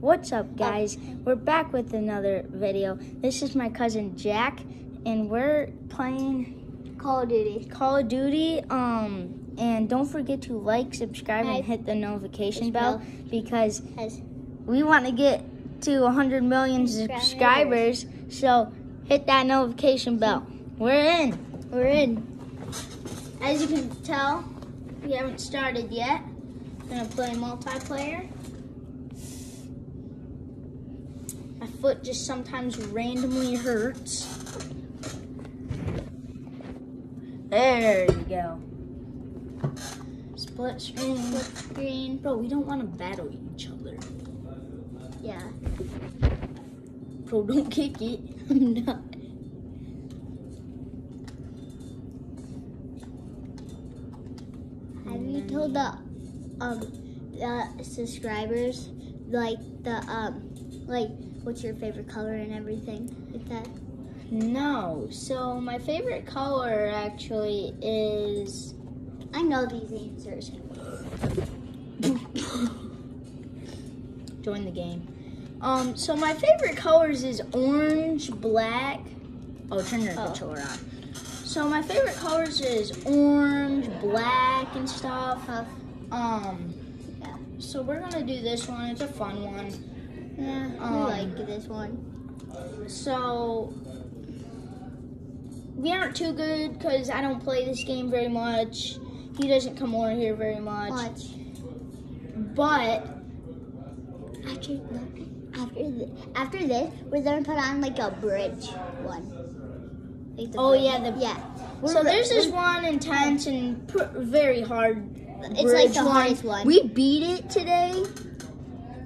What's up, guys? We're back with another video. This is my cousin Jack, and we're playing Call of Duty. Call of Duty. Um, and don't forget to like, subscribe, and hit the notification bell because we want to get to 100 million subscribers. So hit that notification bell. We're in. we're in. As you can tell, we haven't started yet. Gonna play multiplayer. My foot just sometimes randomly hurts. There you go. Split screen. Green. Bro, we don't want to battle each other. Yeah. Bro, don't kick it. I'm not. Have you told the um the subscribers like the um like what's your favorite color and everything like that? No. So my favorite color actually is I know these answers. join the game. Um, so my favorite colors is orange, black. Oh, turn your Oh. controller on. So my favorite colors is orange, black, and stuff. Um, Yeah. so we're gonna do this one. It's a fun one. Yeah. Um, we like this one. So we aren't too good because I don't play this game very much. He doesn't come over here very much. Watch. But After after th- after this, we're gonna put on like a bridge one. Like the Oh, bridge. yeah, the- yeah. so We're- there's this one intense and pr- very hard. It's like the hardest one. We beat it today.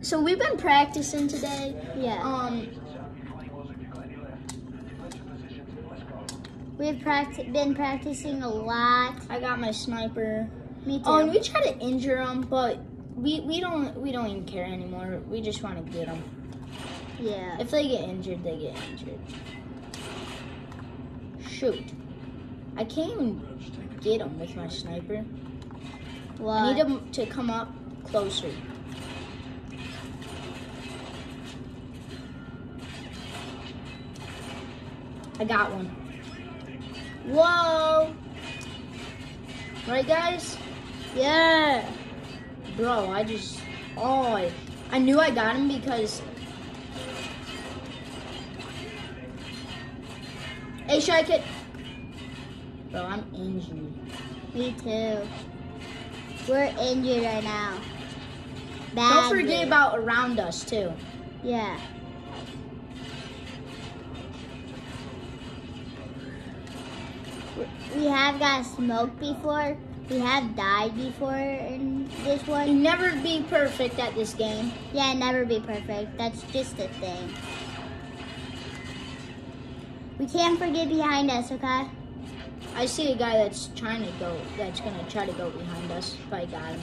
So we've been practicing today. Yeah. Um, We've practi- been practicing a lot. I got my sniper. Me too. Oh, and we try to injure them, but we we don't we don't even care anymore. We just want to get them. yeah. If they get injured, they get injured. Shoot. I can't even get them with my sniper. I need them to come up closer. I got one. Whoa! Right, guys? Yeah. Bro, I just. Oh, I, I knew I got him because. Hey, Shy Kid! Bro, I'm injured. Me too. We're injured right now. Don't Badly. forget about around us, too. Yeah. We have got smoked before. We have died before in this You one. never be perfect at this game. Yeah, never be perfect. That's just a thing. We can't forget behind us, okay? I see a guy that's trying to go, that's gonna try to go behind us, but I got him.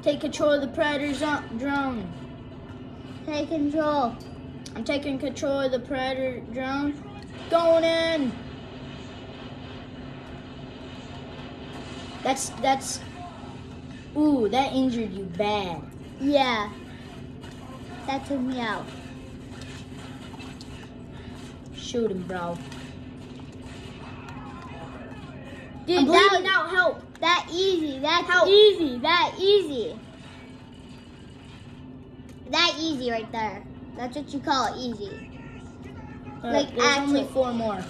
Take control of the Predator drone. Take control. I'm taking control of the Predator drone. Going in. That's, that's, ooh, that injured you bad. Yeah. That took me out. Shoot him, bro. Dude, I'm that, help. that easy. That's Help. easy. That easy. That easy right there. That's what you call it easy. Like, there's only four more.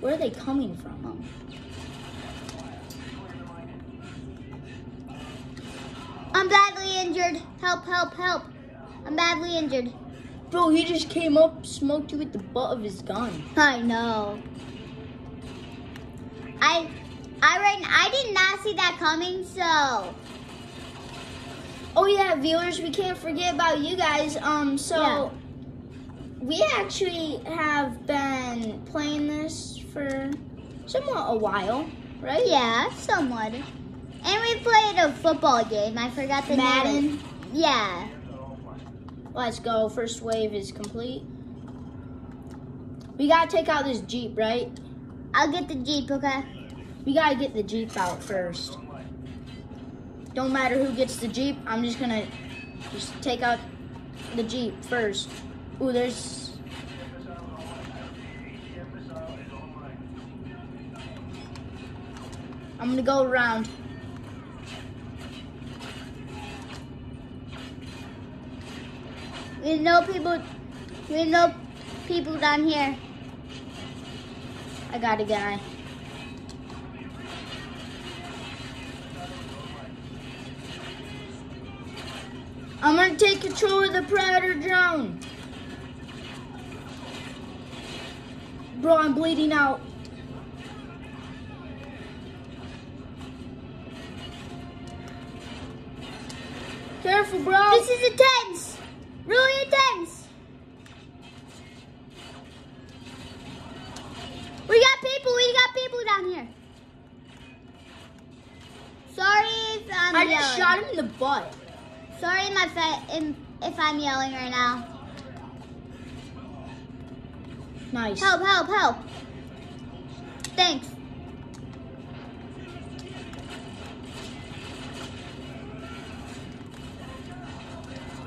Where are they coming from? I'm badly injured. Help, help, help. I'm badly injured. Bro, he just came up, smoked you with the butt of his gun. I know. I I ran I did not see that coming, so Oh yeah, viewers, we can't forget about you guys. Um, so Yeah. we actually have been playing this for somewhat a while, right? yeah, somewhat. And we played a football game. I forgot the name. Madden. Yeah. Let's go. First wave is complete. We gotta take out this Jeep, right? I'll get the Jeep, okay? We gotta get the Jeep out first. Don't matter who gets the Jeep, I'm just gonna just take out the Jeep first. Ooh, there's. I'm gonna go around. We know people. We know people down here. I got a guy. I'm gonna take control of the Predator drone. Bro, I'm bleeding out. Careful, bro. This is intense. Really intense. We got people. We got people down here. Sorry if I'm I yelling. just shot him in the butt. Sorry if, if I'm yelling right now. Nice. Help! Help! Help! Thanks.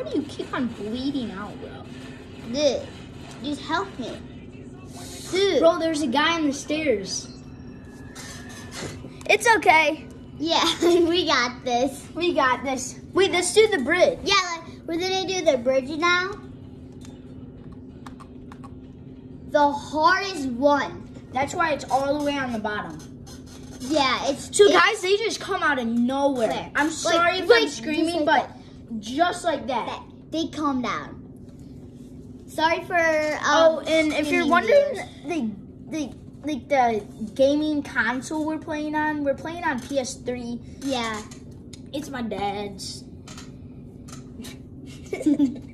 Why do you keep on bleeding out, bro? Dude, just help me. Dude. Bro, there's a guy on the stairs. It's okay. Yeah, we got this. We got this. Wait, let's do the bridge. Yeah, like, we're gonna do the bridge now. The hardest one. That's why it's all the way on the bottom. Yeah, it's So it's- guys, they just come out of nowhere. Where? I'm Like- sorry if like, I'm screaming, like but just like that. that- They calm down. Sorry for. Um, oh, and if you're wondering, the the like the gaming console we're playing on, we're playing on PS3. yeah. It's my dad's.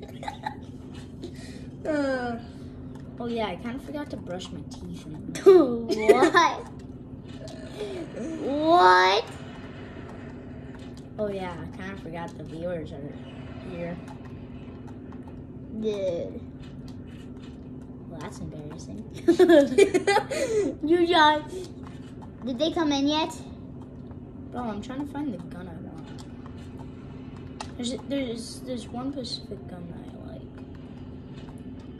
Uh, oh yeah, I kind of forgot to brush my teeth. what? what? Oh yeah, I kind of forgot the viewers are here. Dude. Well, that's embarrassing. you guys, Did they come in yet? Bro, I'm trying to find the gun I want. There's there's there's one Pacific gun that I like.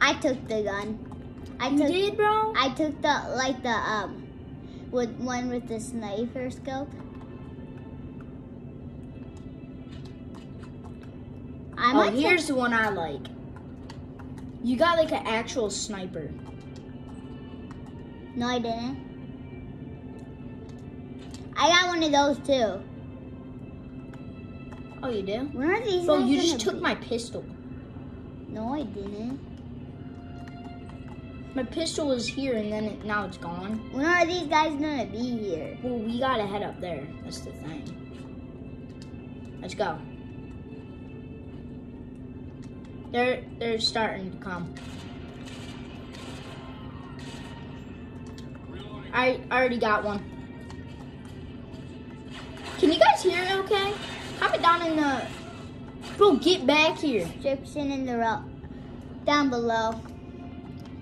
I took the gun. I You took. did, bro? I took the like the um, with one with the sniper scope. I oh, here's the one I like. You got like an actual sniper. No, I didn't. I got one of those too. Oh, you do? Where are these? Bro, you just took be? my pistol. No, I didn't. My pistol was here, and then it, now it's gone. When are these guys gonna be here? Well, we gotta head up there. That's the thing. Let's go. They're they're starting to come. I already got one. Can you guys hear it? Okay. Comment down in the. Bro, get back here. Description in the ro- down below.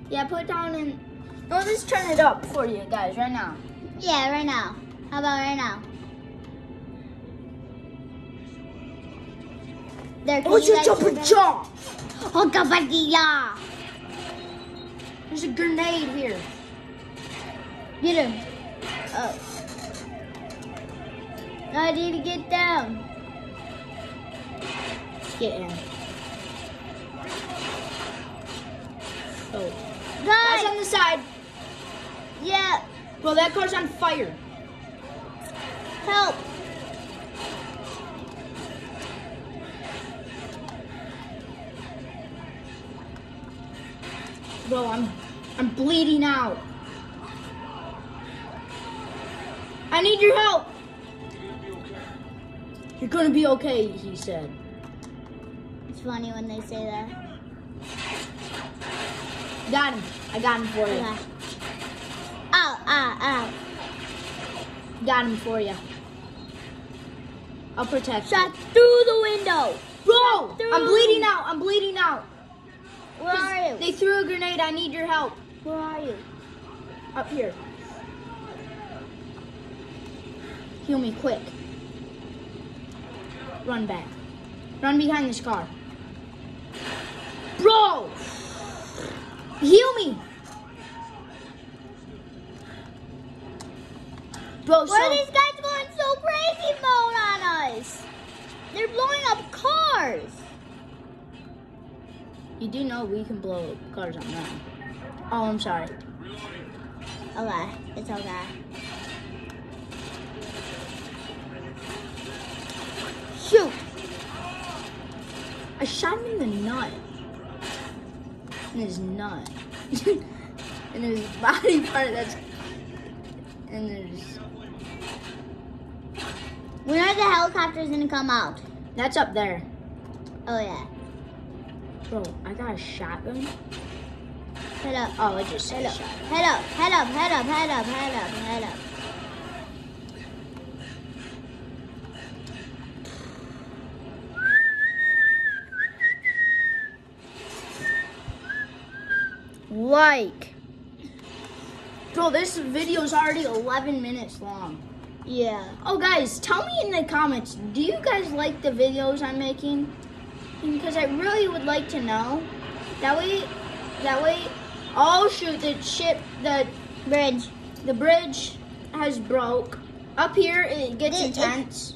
Yeah, put down in. No, let's turn it up for you guys right now. Yeah, right now. How about right now? There. can Oh, you guys jump hear and that? jump! Oh, kabadilla! There's a grenade here. Get him. Oh. I need to get down. Get in. Oh. Guys on the side. Yeah, Bro, that car's on fire. help! Bro, I'm I'm bleeding out. I need your help. You're gonna be okay, he said. It's funny when they say that. Got him. I got him for you. Okay. Ow, ow, ow. Got him for you. I'll protect Shot through the window. Bro, through. I'm bleeding out. I'm bleeding out. Where are you? They threw a grenade. I need your help. Where are you? Up here. Heal me quick. run back. Run behind this car. Bro! Heal me! Bro, Why are these guys going so crazy mode on us? They're blowing up cars. You do know we can blow cars on that. Oh, I'm sorry. Okay, it's okay. Shoot! I shot him in the nut. In his nut. in his body part that's and there's When are the helicopters gonna come out? that's up there. Oh yeah. Bro, I got a shotgun. Head up. Oh, I just Head up. shot. Head up. Head up. Head up. Head up. Head up. Head up. Like. Bro, this video is already 11 minutes long. Yeah. Oh, guys, tell me in the comments, do you guys like the videos I'm making? Because I really would like to know. That way, that way, oh shoot, the ship, the Bridge. the bridge has broke. Up here, it gets It- it- intense.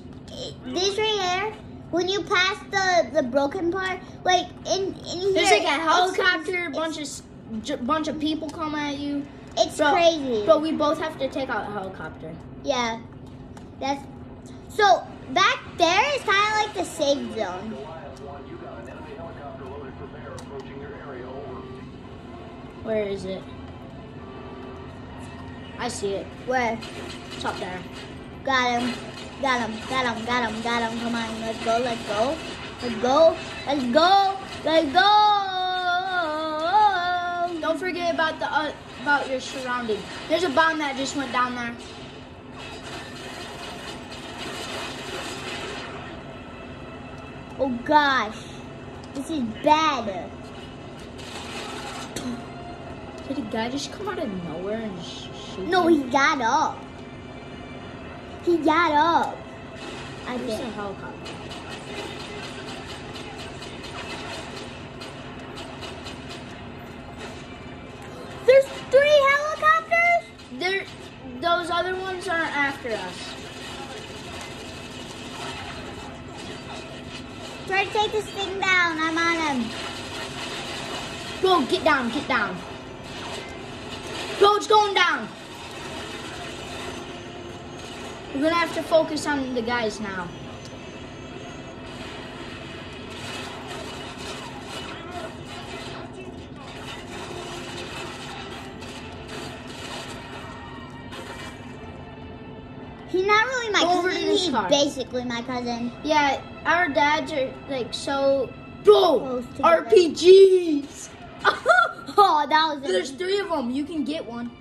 This right here. When you pass the the broken part, like in in here. There's like a helicopter, it's- bunch of j- bunch of people come at you. It's Bro, crazy. But we both have to take out a helicopter. Yeah. That's so back there is kind of like the safe zone. Where is it? I see it. Where? It's there. Got him. Got him. Got him. Got him. Got him. Come on. Let's go. Let's go. Let's go. Let's go. Let's go. Don't forget about the uh, about your surrounding. There's a bomb that just went down there. Oh gosh. This is bad. Did a guy just come out of nowhere and shoot? No, him? he got up. He got up. I There's a helicopter. There's three helicopters? There, those other ones aren't after us. Try to take this thing down. I'm on him. Bro, get down, get down. Bro, it's going down. We're gonna have to focus on the guys now. Go over to cousin. this He's car. basically my cousin. Yeah, our dads are like so. Bro, Close. RPGs. Oh, that was There's a three of them. You can get one.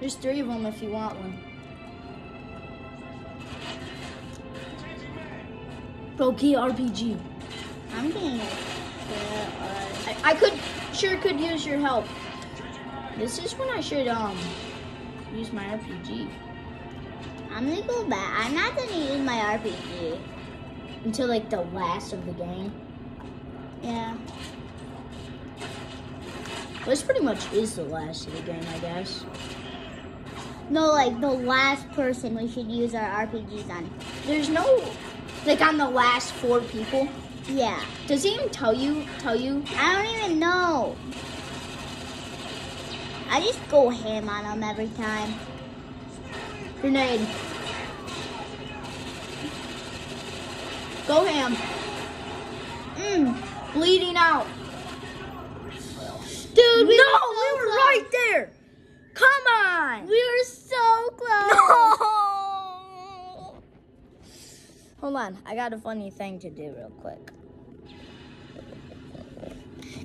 There's three of them if you want one. Bro, get RPG. I'm getting it. I, I could sure could use your help. This is when I should um use my RPG I'm gonna go back. I'm not gonna use my RPG. until like the last of the game. Yeah. This pretty much is the last of the game, I guess. No, like the last person we should use our RPGs on. There's no like on the last four people. Yeah. Does he even tell you tell you? I don't even know. I just go ham on them every time. Grenade. Go ham. Mm. Bleeding out. Dude, we no, were so we were close. right there. Come on. We were so close. No. Hold on, I got a funny thing to do real quick.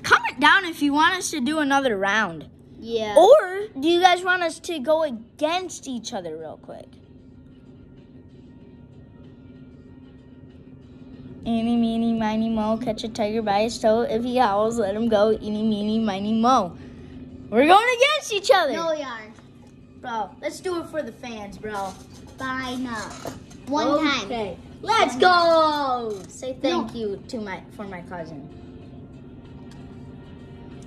Comment down if you want us to do another round. Yeah. Or do you guys want us to go against each other real quick? Eeny, meeny, miny, mo, catch a tiger by his toe. If he howls, let him go. Eeny, meeny, miny, mo. We're going against each other. No, we aren't. Bro, let's do it for the fans, bro. Fine. uh, One time. Okay. Let's go. Say thank you to my for my cousin.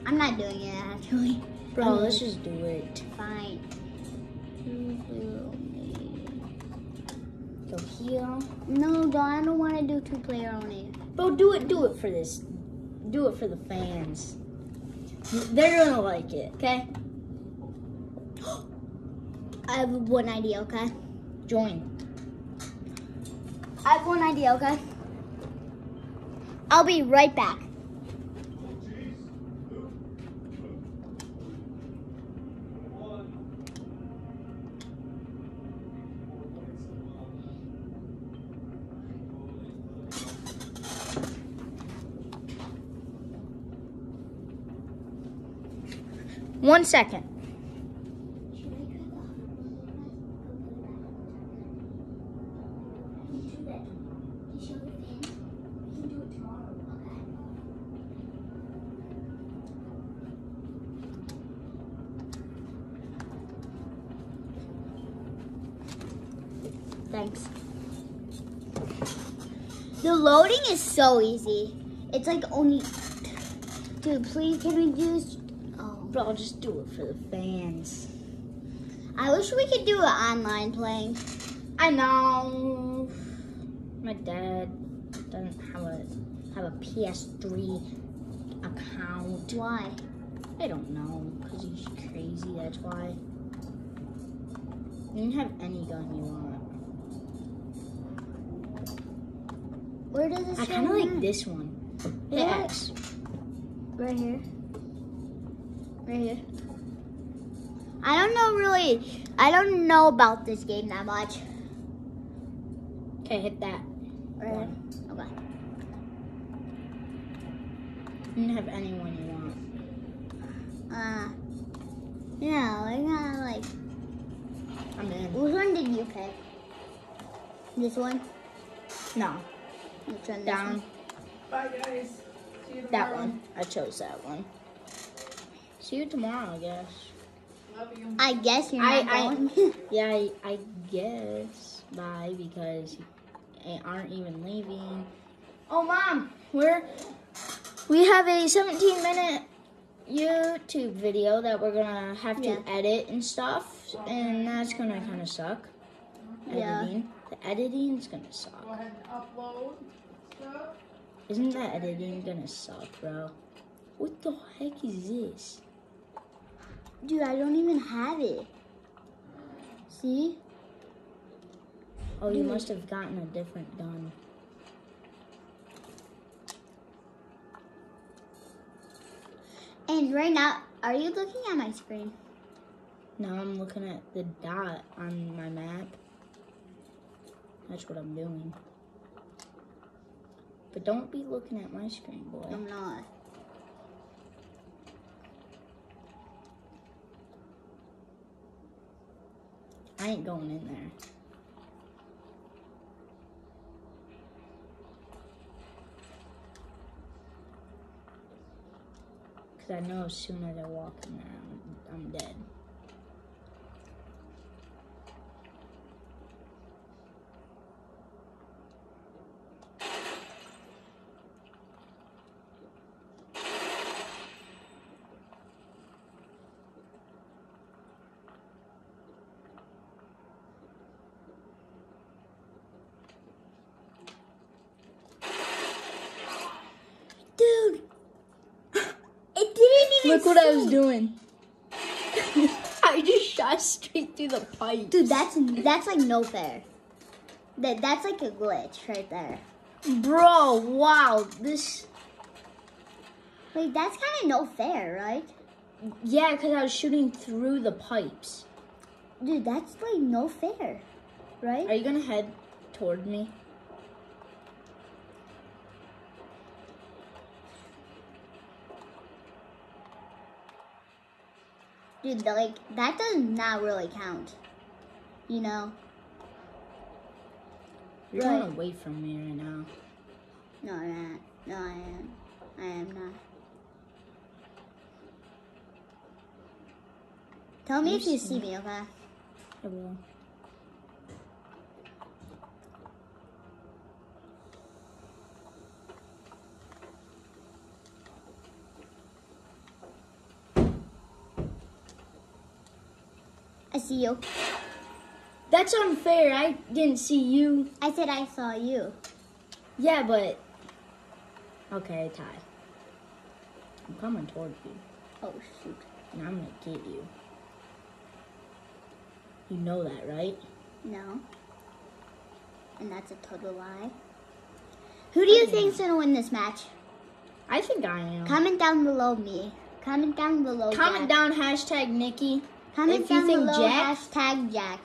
I'm not doing it actually. Bro, Um, let's just do it. Fine. Go here. No, Don, I don't want to do two player only. Bro, do it. Do it for this. Do it for the fans. They're gonna like it. Okay. I have one idea, okay? Join. I have one idea, okay? I'll be right back. One second. Thanks. The loading is so easy. It's like only. Dude, please can we just. Oh. Bro, just do it for the fans. I wish we could do an online playing. I know. My dad doesn't have a have a PS3 account. Why? I don't know, cause he's crazy. That's why. You can have any gun you want. Where does this I kind of like this one. The Yeah. X. Right here. Right here. I don't know really. I don't know about this game that much. Okay, hit that. Right here. Okay. You can have any one you want. Uh. Yeah, we're gonna like. I'm in. Which one did you pick? This one. No, Which one? This down. one? Bye, guys. See you That one. I chose that one. See you tomorrow, I guess. I guess you're I- not I- going. Yeah, I, I guess. Bye, because they aren't even leaving. Oh, mom, we're we have a 17 minute YouTube video that we're gonna have to Yeah. edit and stuff, and that's gonna kind of suck. Yeah. Editing. The editing's gonna suck. Go suck. ahead and upload stuff. Isn't that editing gonna suck, bro? What the heck is this? Dude, I don't even have it. See? Oh, you must have gotten a different gun. And right now, are you looking at my screen? No, I'm looking at the dot on my map. That's what I'm doing. But don't be looking at my screen, boy. I'm not. I ain't going in there. Because I know as soon as I walk in there, I'm, I'm dead. Dude! It didn't even Look what I was doing. I just shot straight through the pipe. Dude, that's that's like no fair. That that's like a glitch right there. Bro, wow. This. Wait, that's kind of no fair, right? Yeah, because I was shooting through the pipes. Dude, that's like no fair, right? Are you going to head toward me? Dude, like that does not really count. You know? You're going away from me right now. No, I'm not. No, I am. I am not. Tell me You if you see see me, okay? I will. That's unfair. I didn't see you. I said I saw you. Yeah, but. Okay, Ty. I'm coming towards you, Oh shoot. and I'm gonna get you. You know that, right? No. And that's a total lie. Who do you think's gonna win this match? I think I am. Comment down below me. Comment down below. Comment Jack. down hashtag Nikki. Comment if you down think below Jack- hashtag Jack.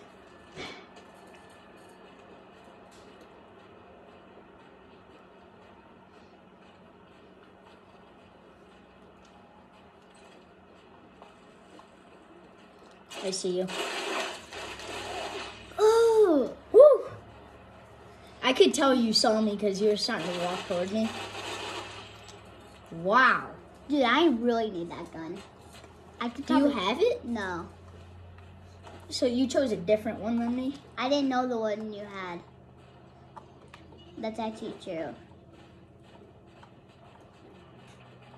I see you. Ooh. Woo! I could tell you saw me because you were starting to walk towards me. Wow. Dude, I really need that gun. I could Do you have it? No. So you chose a different one than me? I didn't know the one you had. That's actually true.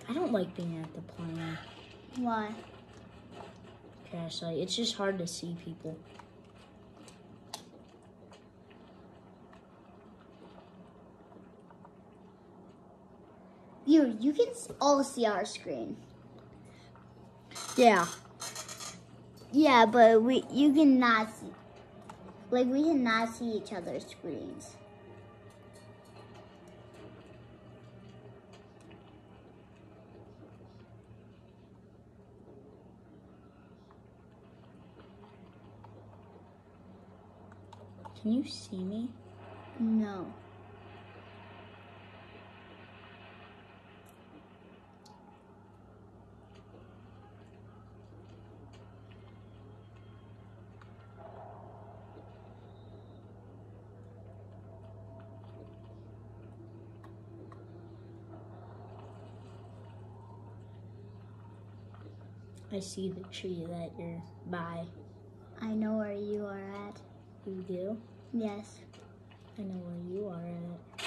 I don't like being at the plane Why? crash. It's just hard to see people. You you can all see our screen. Yeah. Yeah, but we you cannot see. Like we cannot see each other's screens. Can you see me? No. I see the tree that you're by. I know where you are at. You do? Yes. I know where you are at.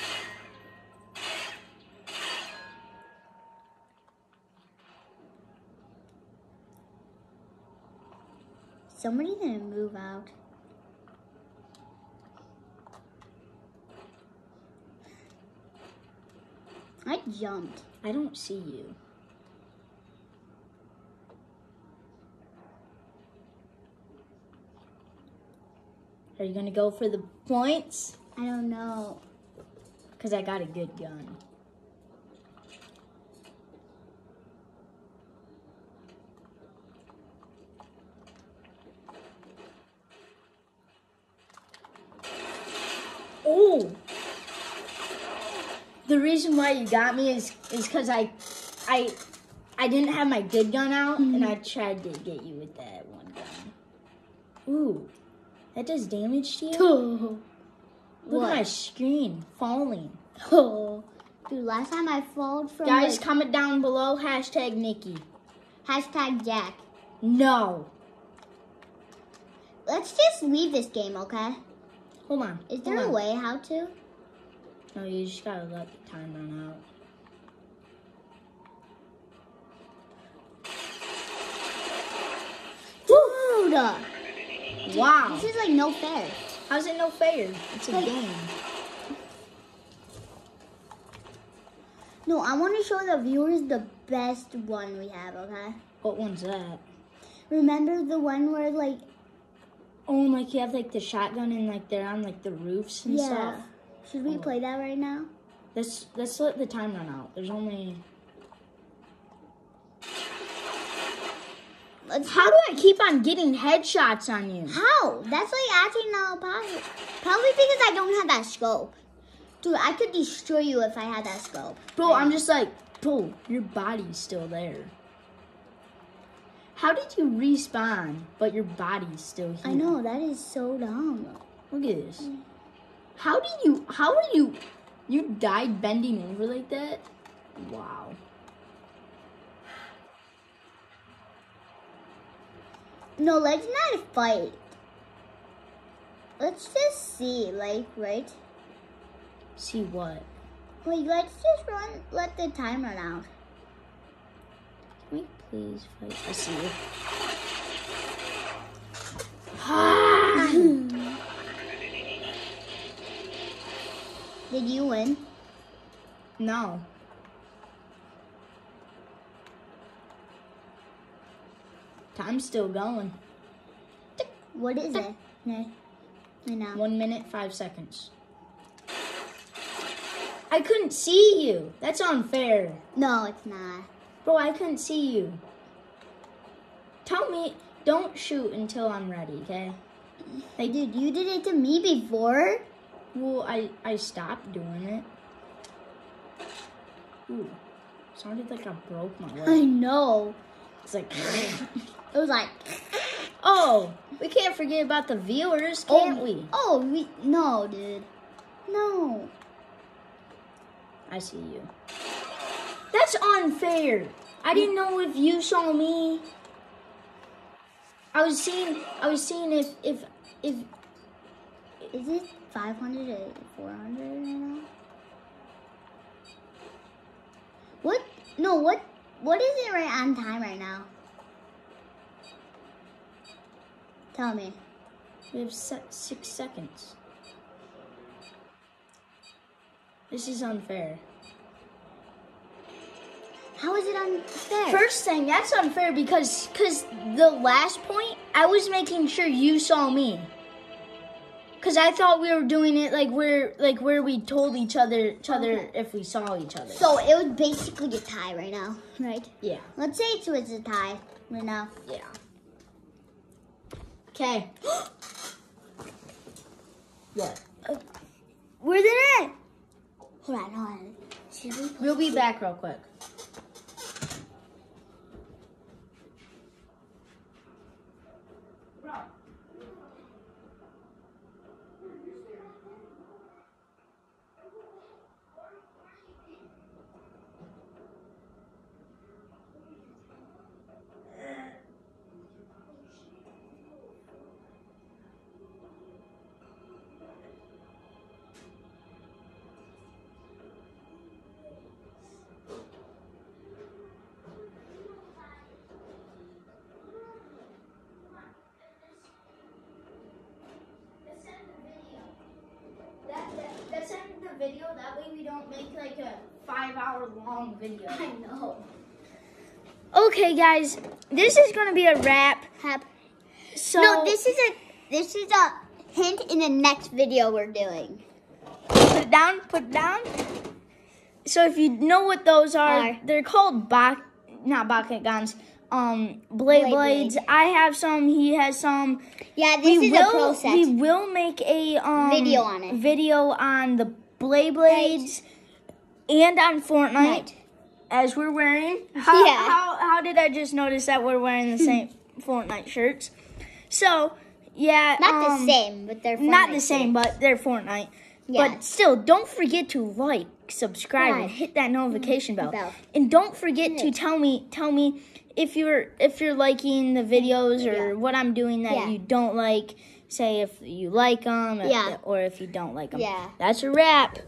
Somebody's gonna move out. I jumped. I don't see you. Are you gonna go for the points? I don't know. Because I got a good gun. Oh! The reason why you got me is is because I, I, I didn't have my good gun out, and mm-hmm. I tried to get you with that one gun. Ooh, that does damage to you. Oh. Look What? at my screen falling. Oh. Dude, last time I followed from Guys, like, comment down below hashtag Nikki. hashtag Jack. No. Let's just leave this game, okay? Hold on. Is there hold a on. way how to? No, you just gotta let the time run out. Dude! Wow. This is like no fair. How's it no fair? It's a Like- game. No, I want to show the viewers the best one we have, okay? What one's that? Remember the one where like Oh, and like you have like the shotgun and like they're on like the roofs and yeah. stuff. Should we Oh. play that right now? Let's let's let the time run out. There's only. How do I keep on getting headshots on you? How? That's like actually not possible. Probably because I don't have that scope. Dude, I could destroy you if I had that scope. Bro, I'm just like, bro, your body's still there. How did you respawn, but your body's still here? I know that is so dumb. Look at this. Mm. How did you? How are you? You died bending over like that? Wow. No, let's not fight. Let's just see, like, right? See what? Like, let's just run. Let the time run out. Can we please fight? I see you. Did you win? no. Time's still going. What is it? No. I know. One minute, five seconds. I couldn't see you. That's unfair. No, it's not. Bro, I couldn't see you. Tell me, don't shoot until I'm ready, okay? Like, dude, you did it to me before. Well, I, I stopped doing it. Ooh, sounded like I broke my leg. I know. It's like, It was like, oh, we can't forget about the viewers, oh, can't oh, we? Oh, we no, dude. No. I see you. That's unfair. I didn't know if you saw me. I was seeing. I was seeing if if if Is it 500 or 400 right now? What? No, what? What is it right on time right now? Tell me. we have six seconds. This is unfair. How is it unfair? First thing, that's unfair because because the last point, I was making sure you saw me. Cause I thought we were doing it like where like where we told each other each other Okay. if we saw each other. so it was basically a tie right now, right? yeah, Let's say it was a tie right now. yeah. Okay. what? Uh, Where's it at? Hold on, hold on. Should we We'll be back real quick. Okay, guys, this is gonna be a wrap. Hap- So no, this is a this is a hint in the next video we're doing. put it down. Put it down. So if you know what those are, Are. they're called bak, not bucket guns. Um, blade, Blade blades. blades. I have some. He has some. Yeah, this we is will. a process. We will make a um Video on it. Video on the blade blades and on Fortnite. Right. As we're wearing. How, Yeah. how how did I just notice that we're wearing the same Fortnite shirts? So yeah, Not um, the same, but they're Not the Fortnite same, but they're Fortnite. Yeah. But still, don't forget to like, subscribe, and hit that notification bell. Bell. And don't forget to tell me tell me if you're if you're liking the videos or Yeah. what I'm doing that Yeah. you don't like. Say if you like them, Yeah. or if you don't like them. Yeah. That's a wrap.